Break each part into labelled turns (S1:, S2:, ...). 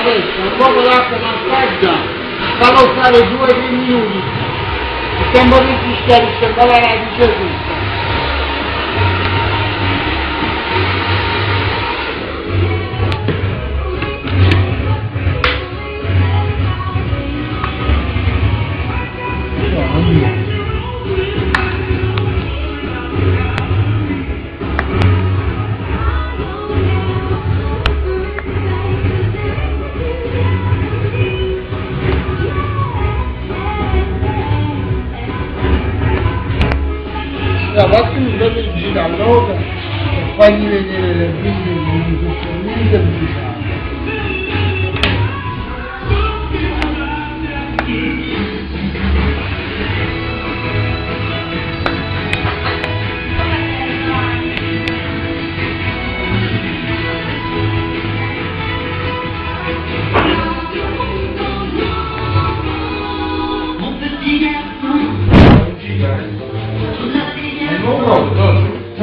S1: traversa, un poco d'acqua massaggia, farò fare due o tre minuti, e tempo di stare a parlare la radice questa. welcome village in Aloga, the final in the Brazilian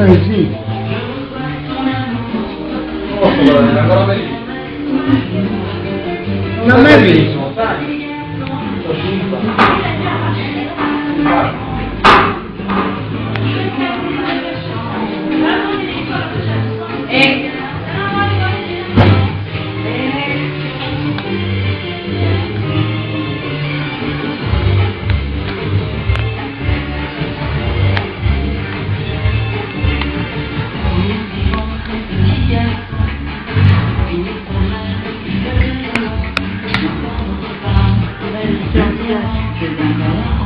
S2: Eh sì, non
S1: ho mai visto. Chegando lá.